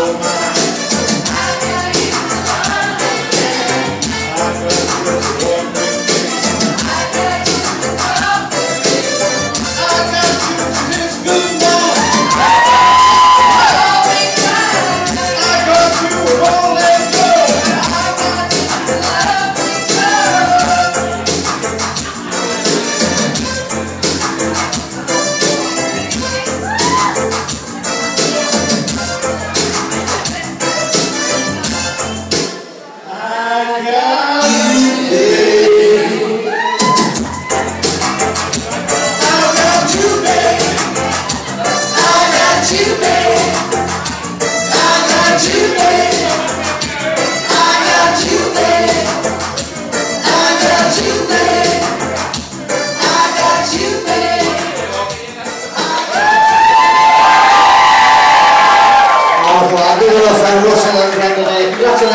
over. amigos, saludos a la gran de